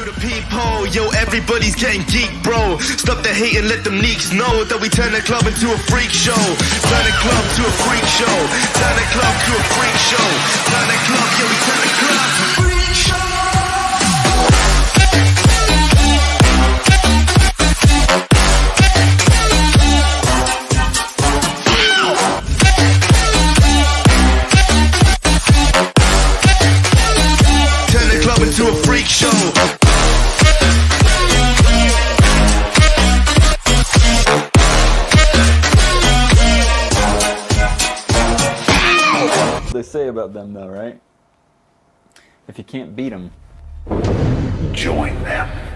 through the peephole, yo, everybody's getting geek, bro. Stop the hate and let them leaks know that we turn the club into a freak show. Turn the club to a freak show. Turn the club to a freak show. They say about them though, right? If you can't beat them, Join them.